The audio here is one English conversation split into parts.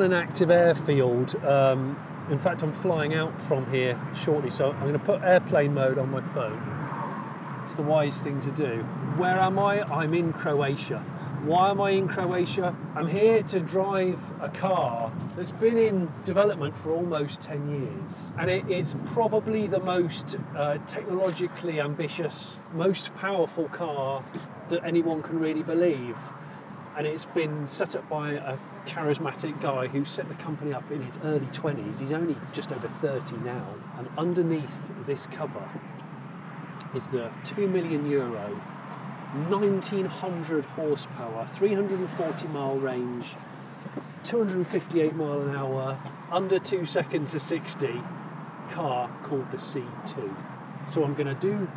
On an active airfield. Um, in fact, I'm flying out from here shortly, so I'm going to put airplane mode on my phone. It's the wise thing to do. Where am I? I'm in Croatia. Why am I in Croatia? I'm here to drive a car that's been in development for almost 10 years. And it, it's probably the most uh, technologically ambitious, most powerful car that anyone can really believe. And it's been set up by a charismatic guy who set the company up in his early 20s. He's only just over 30 now. And underneath this cover is the 2 million euro, 1900 horsepower, 340 mile range, 258 mile an hour, under two second to 60 car called the C2. So I'm going to do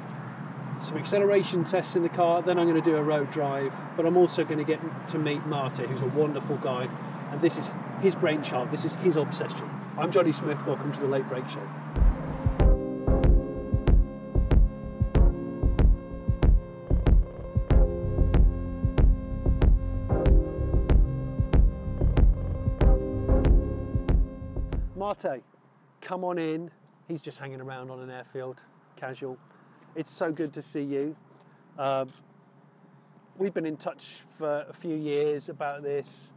some acceleration tests in the car, then I'm going to do a road drive, but I'm also going to get to meet Mate, who's a wonderful guy, and this is his brainchild, this is his obsession. I'm Jonny Smith, welcome to the Late Brake Show. Mate, come on in. He's just hanging around on an airfield, casual. It's so good to see you. Um, we've been in touch for a few years about this,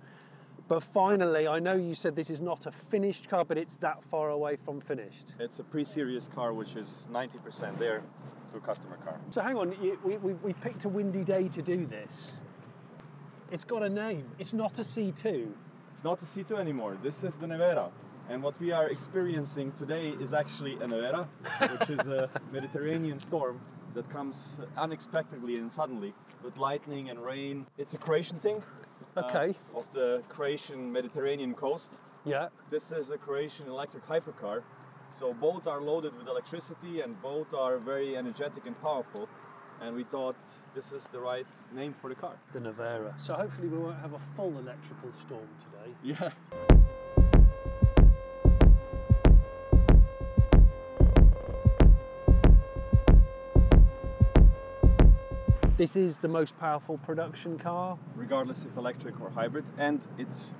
but finally, I know you said this is not a finished car, but it's that far away from finished. It's a pre-series car, which is 90% there to a customer car. So hang on, you, we, we, we picked a windy day to do this. It's got a name. It's not a C2. It's not the C2 anymore. This is the Nevera. And what we are experiencing today is actually a Nevera, which is a Mediterranean storm that comes unexpectedly and suddenly with lightning and rain. It's a Croatian thing. uh, Okay. of the Croatian Mediterranean coast. Yeah. This is a Croatian electric hypercar. So both are loaded with electricity and both are very energetic and powerful. And we thought this is the right name for the car. The Nevera. So hopefully we won't have a full electrical storm today. Yeah. This is the most powerful production car. regardless if electric or hybrid, and it's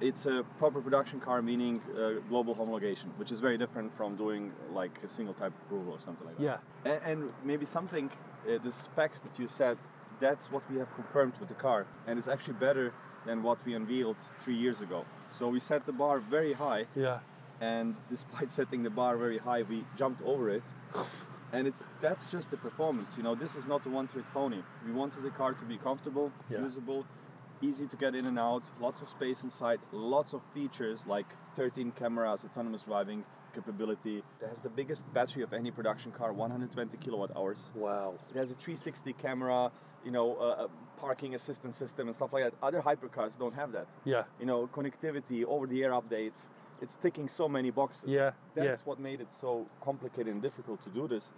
it's a proper production car, meaning uh, global homologation, which is very different from doing like a single type approval or something like that. Yeah. A- and, maybe something, uh, the specs that you said, that's what we have confirmed with the car, and it's actually better than what we unveiled three years ago. So we set the bar very high, Yeah. and despite setting the bar very high, we jumped over it. And it's that's just the performance, you know. This is not a one-trick pony. We wanted the car to be comfortable, Yeah. usable, easy to get in and out, lots of space inside, lots of features like 13 cameras, autonomous driving capability. It has the biggest battery of any production car, 120 kilowatt hours. Wow. It has a 360 camera, you know, uh, a parking assistance system and stuff like that. Other hypercars don't have that Yeah. you know, connectivity, over-the-air updates. It's ticking so many boxes. Yeah, That's yeah. what made it so complicated and difficult to do this.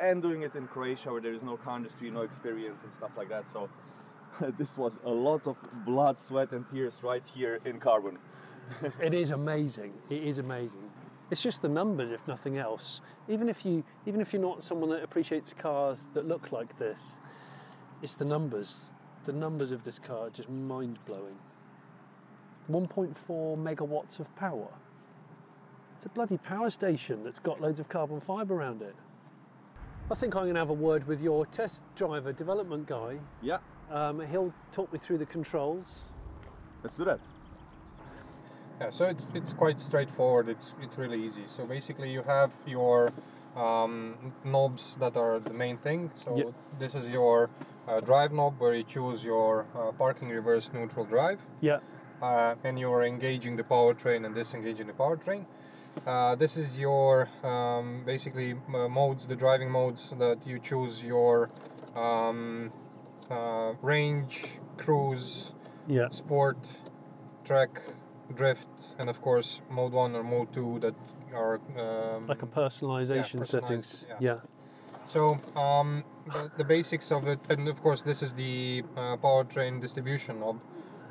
And doing it in Croatia where there is no car industry, no experience and stuff like that. So this was a lot of blood, sweat and tears right here in carbon. It is amazing. It is amazing. It's just the numbers, if nothing else. Even if you, even if you're not someone that appreciates cars that look like this, it's the numbers. The numbers of this car are just mind blowing. 1.4 megawatts of power. It's a bloody power station that's got loads of carbon fibre around it. I think I'm going to have a word with your test driver development guy. Yeah, Um, he'll talk me through the controls. let's do that. Yeah, so it's it's quite straightforward. It's it's really easy. So basically, you have your um, knobs that are the main thing. So Yeah. this is your uh, drive knob where you choose your uh, parking, reverse, neutral, drive, Yeah, uh, and you're engaging the powertrain and disengaging the powertrain. Uh, this is your um, basically uh, modes, the driving modes that you choose your um, uh, range, cruise, yeah, sport, track, drift, and of course mode one or mode two that are um, like a personalization Yeah, settings. personalised, Yeah. so um, the, the basics of it, and of course this is the uh, powertrain distribution knob,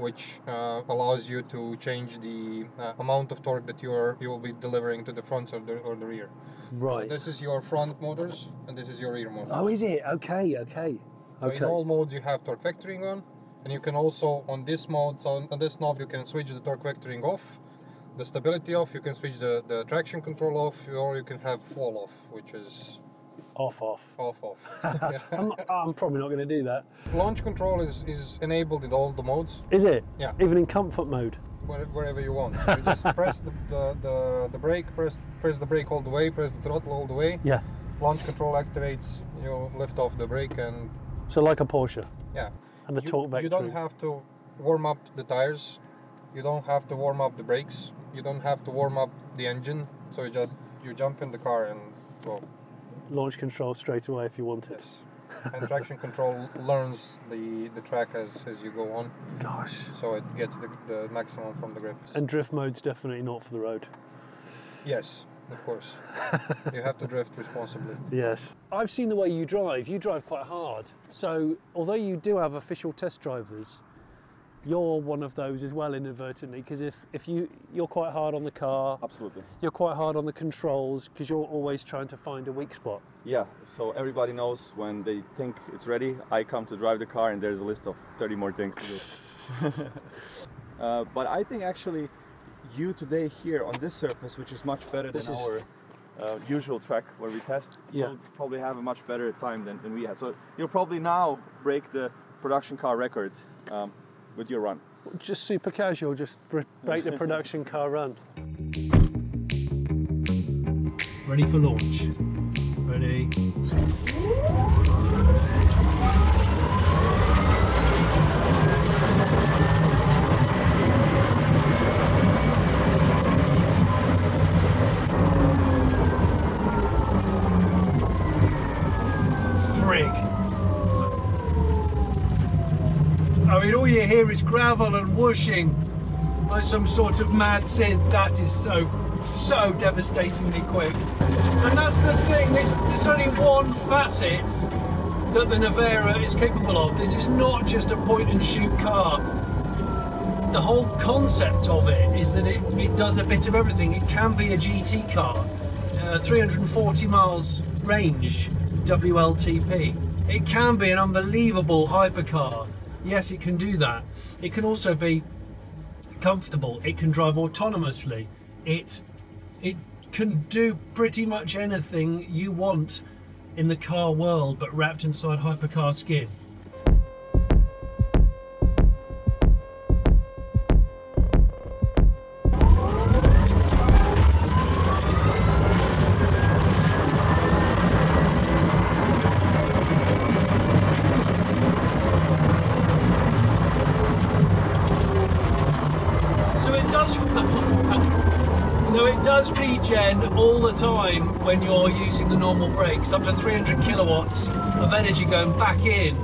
which uh, allows you to change the uh, amount of torque that you are you will be delivering to the front or the, or the rear. Right. This is your front motors, and this is your rear motors. Oh, is it? Okay, okay. So Okay. in all modes you have torque vectoring on, and you can also on this mode, so on, on this knob, you can switch the torque vectoring off, the stability off. You can switch the, the traction control off, or you can have fall off, which is Off, off. off off. Yeah. I'm, I'm probably not going to do that. Launch control is, is enabled in all the modes, Is it? Yeah. Even in comfort mode. where- wherever you want. You just press the, the, the, the brake, press press the brake all the way, press the throttle all the way. Yeah. Launch control activates. You lift off the brake, and So like a Porsche. yeah. And the you, torque vector. You don't have to warm up the tires. You don't have to warm up the brakes. You don't have to warm up the engine. So you just you jump in the car and go. Launch control straight away if you wanted. Yes. and traction control learns the the track as as you go on, Gosh. so it gets the, the maximum from the grip. And drift mode's definitely not for the road. yes, of course. you have to drift responsibly. Yes. I've seen the way you drive. You drive quite hard. So, although you do have official test drivers, you're one of those as well inadvertently because if, if you you're quite hard on the car, Absolutely. you're quite hard on the controls because you're always trying to find a weak spot. Yeah, so everybody knows when they think it's ready, I come to drive the car and there's a list of 30 more things to do. uh, but I think actually you today here on this surface, which is much better This than is- our uh, usual track where we test, Yeah. will probably have a much better time than, than we had. So you'll probably now break the production car record um, with your run. Just super casual, just break the production car run. Ready for launch. Ready. Frig. I mean, all you hear is gravel and whooshing like some sort of mad synth. That is so, so devastatingly quick. And that's the thing, there's, there's only one facet that the Nevera is capable of. This is not just a point and shoot car. The whole concept of it is that it, it does a bit of everything. It can be a GT car, uh, 340 miles range, WLTP. It can be an unbelievable hypercar. Yes, it can do that. It can also be comfortable. It can drive autonomously. It it can do pretty much anything you want in the car world, but wrapped inside hypercar skin. Time when you're using the normal brakes, up to 300 kilowatts of energy going back in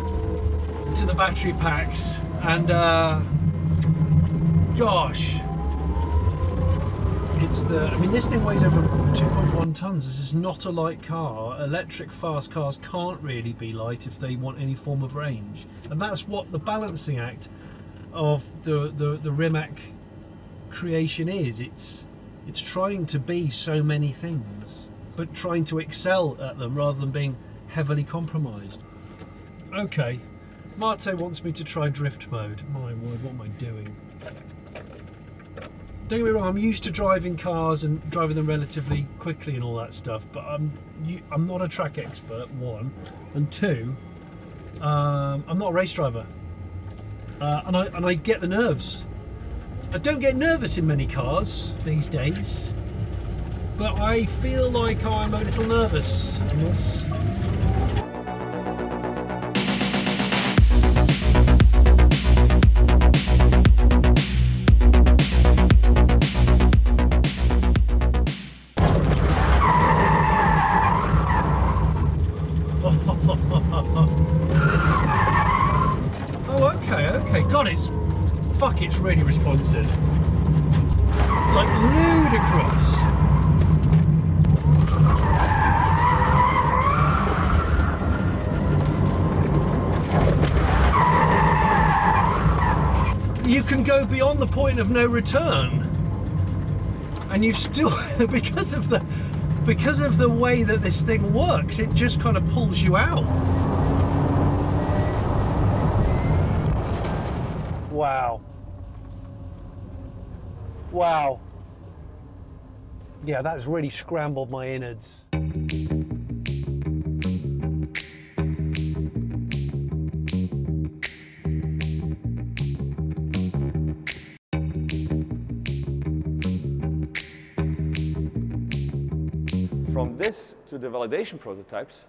to the battery packs, and uh, gosh, it's the. I mean, this thing weighs over 2.1 tons. This is not a light car. Electric fast cars can't really be light if they want any form of range, and that's what the balancing act of the the, the Rimac creation is. It's it's trying to be so many things, but trying to excel at them rather than being heavily compromised. Okay, Mate wants me to try drift mode. My word, what am I doing? Don't get me wrong, I'm used to driving cars and driving them relatively quickly and all that stuff, but I'm I'm not a track expert. One, and two, um, I'm not a race driver, uh, and I and I get the nerves. I don't get nervous in many cars these days, but I feel like I'm a little nervous in this. Of no return, and you've still because of the because of the way that this thing works, it just kind of pulls you out. Wow. Wow. Yeah, that's really scrambled my innards. This to the validation prototypes,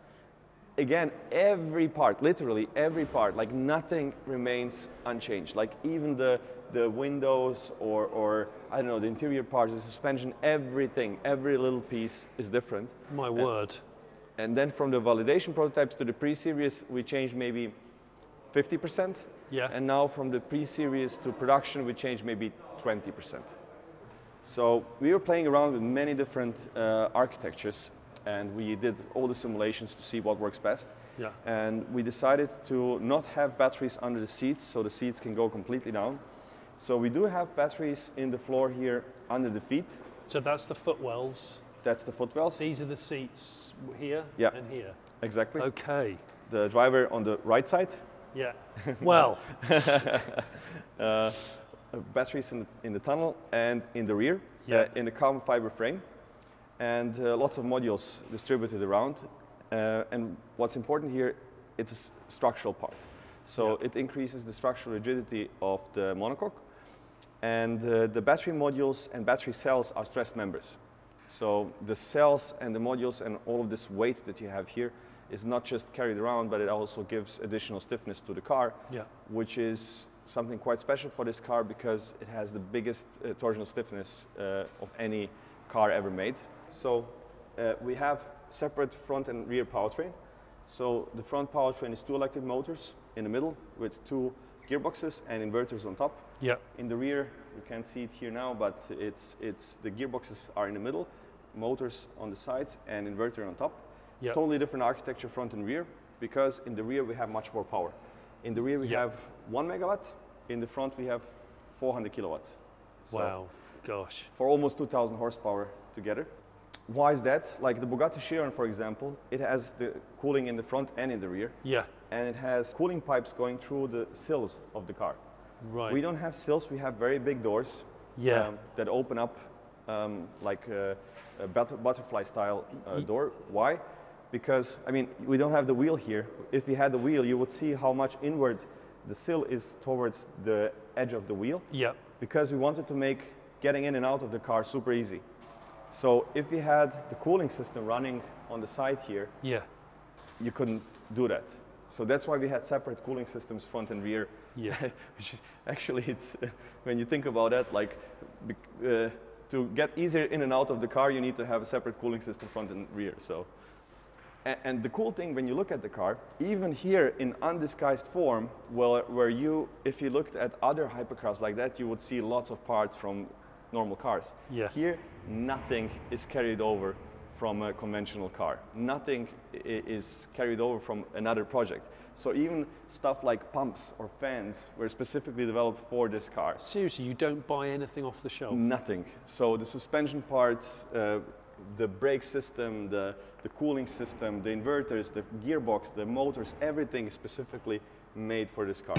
again, every part, literally every part, like nothing remains unchanged. Like even the, the windows or, or, I don't know, the interior parts, the suspension, everything, every little piece is different. My word. And then from the validation prototypes to the pre-series, we changed maybe 50%. Yeah. And now from the pre-series to production, we changed maybe 20%. So we were playing around with many different uh, architectures and we did all the simulations to see what works best. Yeah. And we decided to not have batteries under the seats so the seats can go completely down. So we do have batteries in the floor here under the feet. So that's the footwells. That's the footwells. These are the seats here Yeah. and here. Exactly. Okay. The driver on the right side. Yeah. Well, uh, batteries in the, in the tunnel and in the rear Yeah. uh, in the carbon fiber frame and uh, lots of modules distributed around uh, and what's important here it's a structural part so Yeah. it increases the structural rigidity of the monocoque and uh, the battery modules and battery cells are stressed members so the cells and the modules and all of this weight that you have here is not just carried around but it also gives additional stiffness to the car yeah. which is something quite special for this car because it has the biggest uh, torsional stiffness uh, of any car ever made. So uh, we have separate front and rear powertrain. So the front powertrain is two electric motors in the middle with two gearboxes and inverters on top. Yeah. In the rear, you can't see it here now, but it's, it's the gearboxes are in the middle, motors on the sides and inverter on top. Yeah. Totally different architecture front and rear because in the rear we have much more power. In the rear we Yeah. have one megawatt, in the front we have 400 kilowatts. So Wow. Gosh. For almost 2,000 horsepower together. Why is that? Like the Bugatti Chiron, for example, it has the cooling in the front and in the rear, Yeah. and it has cooling pipes going through the sills of the car. Right. We don't have sills, we have very big doors Yeah. um, that open up um, like a, a but- butterfly style uh, door. Why? Because, I mean, we don't have the wheel here. If we had the wheel, you would see how much inward the sill is towards the edge of the wheel yeah. because we wanted to make getting in and out of the car super easy. So if we had the cooling system running on the side here, Yeah. you couldn't do that. So that's why we had separate cooling systems front and rear Yeah. which actually it's when you think about that like uh, to get easier in and out of the car you need to have a separate cooling system front and rear so a- and, the cool thing when you look at the car even here in undisguised form well where you if you looked at other hypercars like that you would see lots of parts from normal cars Yeah. here nothing is carried over from a conventional car nothing is carried over from another project so even stuff like pumps or fans were specifically developed for this car. Seriously, you don't buy anything off the shelf. Nothing. So the suspension parts, uh, the brake system, the, the cooling system, the inverters, the gearbox, the motors, everything is specifically made for this car.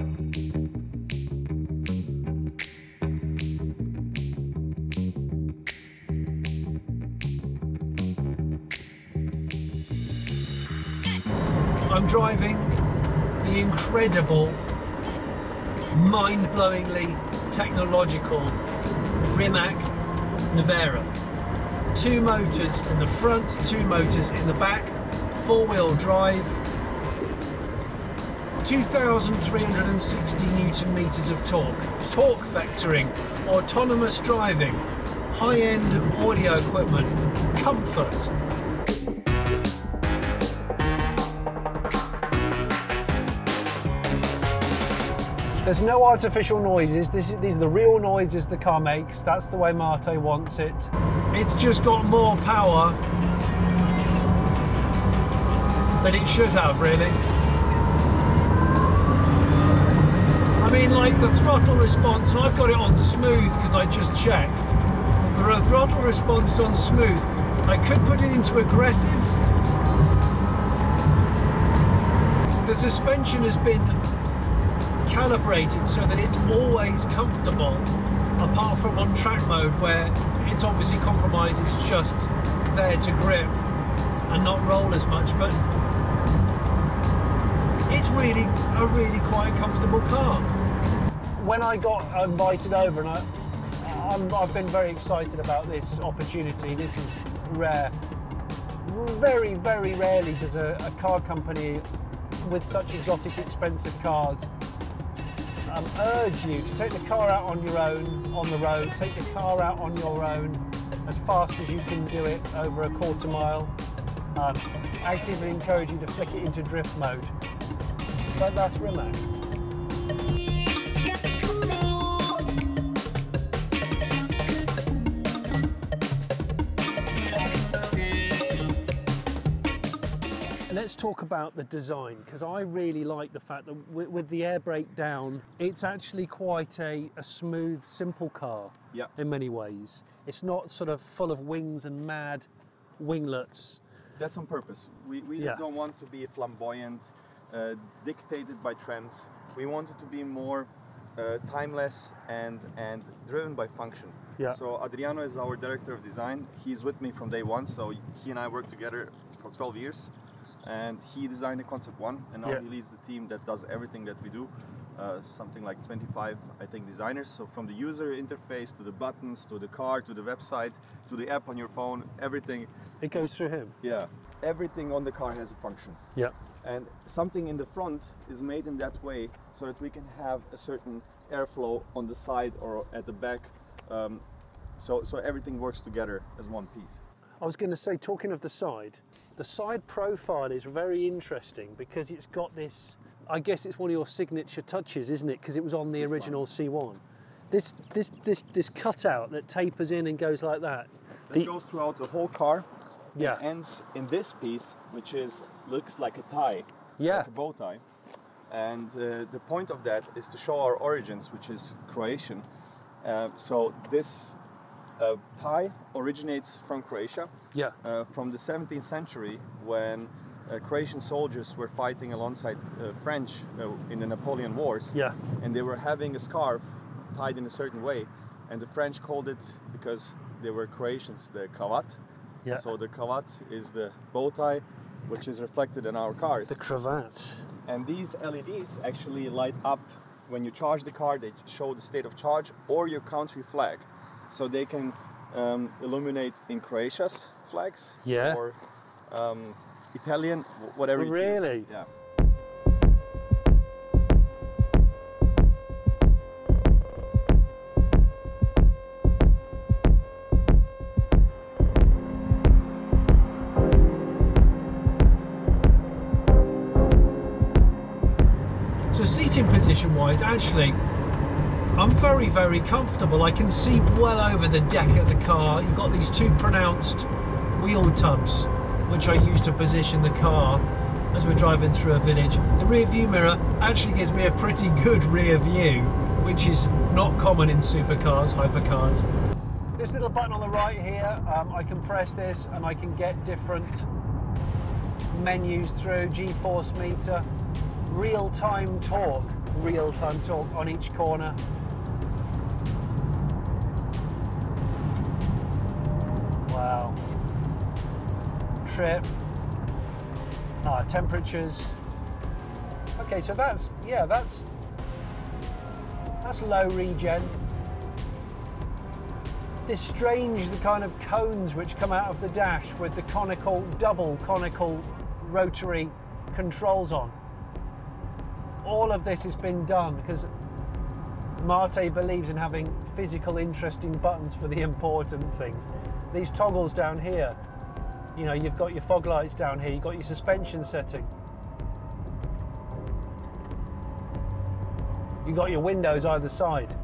Driving the incredible, mind-blowingly technological Rimac Nevera. Two motors in the front, two motors in the back, four-wheel drive, 2,360 newton meters of torque, torque vectoring, autonomous driving, high-end audio equipment, comfort, There's no artificial noises. This is, these are the real noises the car makes. That's the way Mate wants it. It's just got more power than it should have, really. I mean, like the throttle response, and I've got it on smooth because I just checked. The throttle response is on smooth. I could put it into aggressive. The suspension has been calibrated so that it's always comfortable, apart from on track mode where it's obviously compromised, it's just there to grip and not roll as much. But it's really a really quite comfortable car. When I got invited over, and I, I'm, I've been very excited about this opportunity. This is rare. Very, very rarely does a, a car company with such exotic, expensive cars um, urge you to take the car out on your own on the road, take the car out on your own as fast as you can do it over a quarter mile. Um, actively encourage you to flick it into drift mode. But that's Rimac. Let's talk about the design because I really like the fact that with, the air brake down, it's actually quite a, a smooth, simple car Yeah. in many ways. It's not sort of full of wings and mad winglets. That's on purpose. We, we Yeah. don't want to be flamboyant, uh, dictated by trends. We want it to be more uh, timeless and, and driven by function. Yeah. So Adriano is our director of design. He's with me from day one. So he and I work together for 12 years. And he designed the concept one, and now Yeah. he leads the team that does everything that we do. Uh, something like 25, I think, designers. So from the user interface to the buttons, to the car, to the website, to the app on your phone, everything It goes through him. yeah, everything on the car has a function. Yeah. And something in the front is made in that way so that we can have a certain airflow on the side or at the back. Um, so, so everything works together as one piece. I was going to say, talking of the side, the side profile is very interesting because it's got this. I guess it's one of your signature touches, isn't it? Because it was on the This one. original C1. This this this this cutout that tapers in and goes like that. The- goes throughout the whole car. Yeah. It ends in this piece, which is looks like a tie, Yeah. like a bow tie. And uh, the point of that is to show our origins, which is Croatian. Uh, so this uh, tie originates from Croatia. Yeah. uh, from the 17th century when uh, Croatian soldiers were fighting alongside uh, French uh, in the Napoleon Wars. Yeah. And they were having a scarf tied in a certain way. And the French called it, because they were Croatians, the kavat. Yeah. So the kavat is the bow tie, which is reflected in our cars. The cravat. And these LEDs actually light up when you charge the car, they show the state of charge or your country flag. So they can um, illuminate in Croatia's flags Yeah. or um, Italian, whatever. you choose. Really? Yeah. So seating position wise, actually, I'm very, very comfortable. I can see well over the deck of the car. You've got these two pronounced wheel tubs, which I use to position the car as we're driving through a village. The rear view mirror actually gives me a pretty good rear view, which is not common in supercars, hypercars. This little button on the right here, um, I can press this and I can get different menus through, G-force meter, real-time torque, real-time torque on each corner. Wow. Trip. Ah, temperatures. Okay, so that's yeah, that's that's low regen. This strange the kind of cones which come out of the dash with the conical double conical rotary controls on. All of this has been done because Mate believes in having physical interesting buttons for the important things. These toggles down here, you know, you've got your fog lights down here, you've got your suspension setting. You've got your windows either side.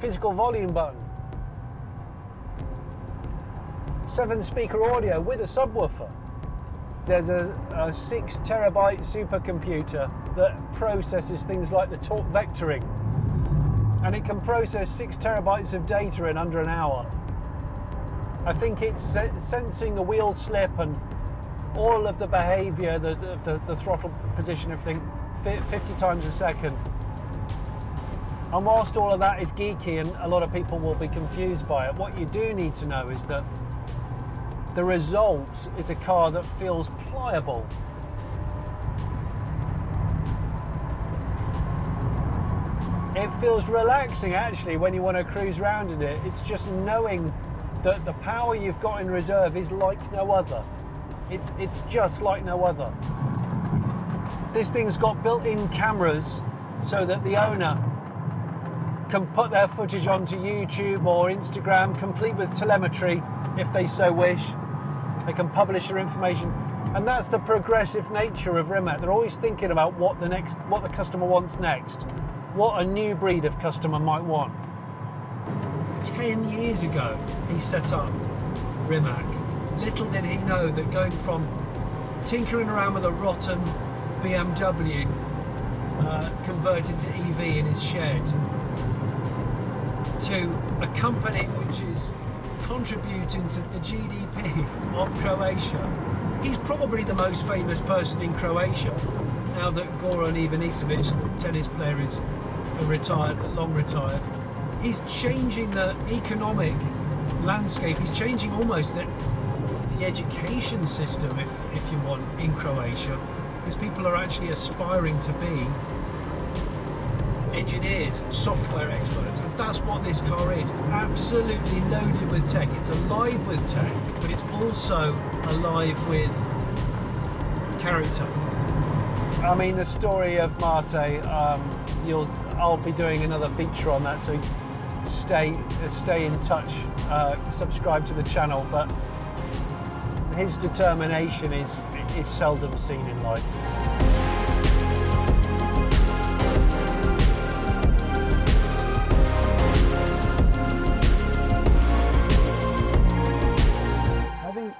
Physical volume button. Seven speaker audio with a subwoofer. There's a, a six terabyte supercomputer that processes things like the torque vectoring. And it can process six terabytes of data in under an hour. I think it's sensing the wheel slip and all of the behavior, the, the, the, throttle position, everything, fi- 50 times a second. And whilst all of that is geeky and a lot of people will be confused by it, what you do need to know is that the result is a car that feels pliable. It feels relaxing actually when you want to cruise around in it. It's just knowing that the power you've got in reserve is like no other. It's, it's just like no other. This thing's got built-in cameras so that the owner can put their footage onto YouTube or Instagram, complete with telemetry if they so wish. They can publish their information. And that's the progressive nature of Rimac. They're always thinking about what the next what the customer wants next. What a new breed of customer might want. Ten years ago he set up Rimac. Little did he know that going from tinkering around with a rotten BMW uh, converted to EV in his shed to a company which is contributing to the GDP of Croatia. He's probably the most famous person in Croatia now that Goran Ivanisevic, tennis player, is retired, long retired. He's changing the economic landscape. He's changing almost the, the education system, if, if you want, in Croatia, because people are actually aspiring to be engineers, software experts, and that's what this car is. It's absolutely loaded with tech. It's alive with tech, but it's also alive with character. I mean, the story of Mate. Um, you'll, I'll be doing another feature on that, so stay stay in touch. Uh, subscribe to the channel, but his determination is is seldom seen in life. Having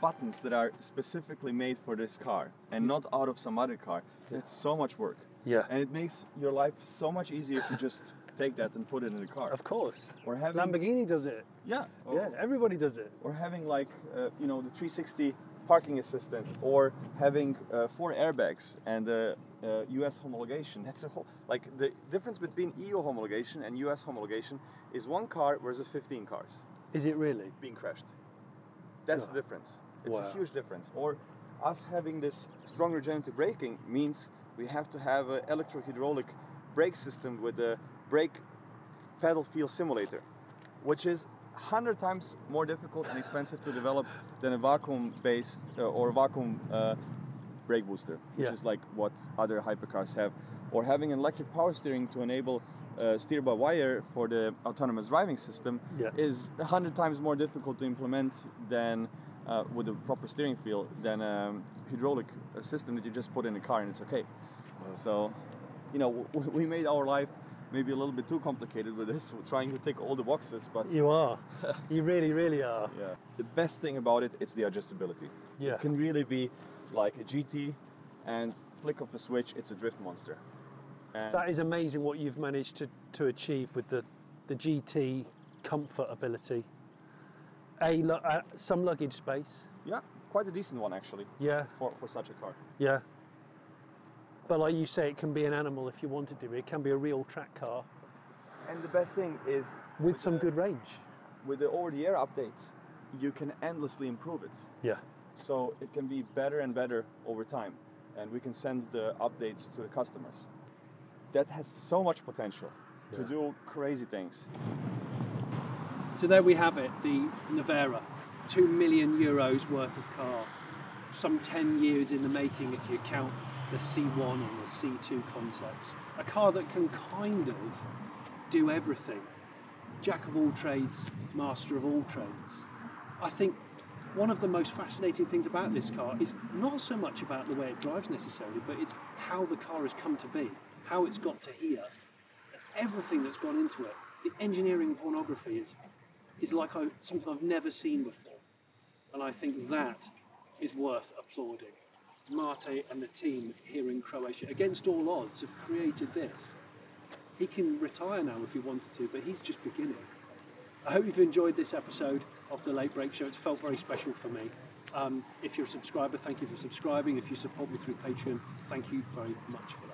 buttons that are specifically made for this car and not out of some other car. It's so much work. Yeah. And it makes your life so much easier if you just take that and put it in the car. Of course. Or having Lamborghini does it. yeah, or, Yeah, everybody does it. or having like uh, you know the 360 parking assistant, or having uh, four airbags and uh, uh, U.S. homologation. That's a whole like the difference between EU homologation and U.S. homologation is one car versus 15 cars Is it really? being crashed. That's the difference. It's Wow. a huge difference. Or us having this strong regenerative braking means we have to have an electrohydraulic brake system with a brake pedal feel simulator, which is 100 times more difficult and expensive to develop than a vacuum-based uh, or vacuum uh, brake booster, which Yeah. is like what other hypercars have. Or having an electric power steering to enable uh, steer by wire for the autonomous driving system Yeah. is a hundred times more difficult to implement than uh, with a proper steering feel than a hydraulic uh, system that you just put in a car and it's okay. So, you know, w- we made our life maybe a little bit too complicated with this, trying to tick all the boxes. But You are. you really, really are. yeah, the best thing about it is the adjustability. Yeah. It can really be like a GT, and flick of a switch, it's a drift monster. And That is amazing what you've managed to, to achieve with the, the GT comfort ability. A, uh, some luggage space. yeah, quite a decent one actually Yeah, for, for such a car. yeah. But like you say, it can be an animal if you wanted to. It can be a real track car And the best thing is with some good range. with the over-the-air updates, you can endlessly improve it. Yeah. So it can be better and better over time, and we can send the updates to the customers. That has so much potential to do crazy things. So there we have it, the Nevera, two million euros worth of car, some 10 years in the making if you count the C1 and the C2 concepts. A car that can kind of do everything. Jack of all trades, master of all trades. I think one of the most fascinating things about this car is not so much about the way it drives necessarily, but it's how the car has come to be, how it's got to here, everything that's gone into it. The engineering pornography is is like I, something I've never seen before, and I think that is worth applauding. Mate and the team here in Croatia, against all odds, have created this. He can retire now if he wanted to, but he's just beginning. I hope you've enjoyed this episode of the Late Brake Show. It's felt very special for me. Um, if you're a subscriber, thank you for subscribing. If you support me through Patreon, thank you very much for that.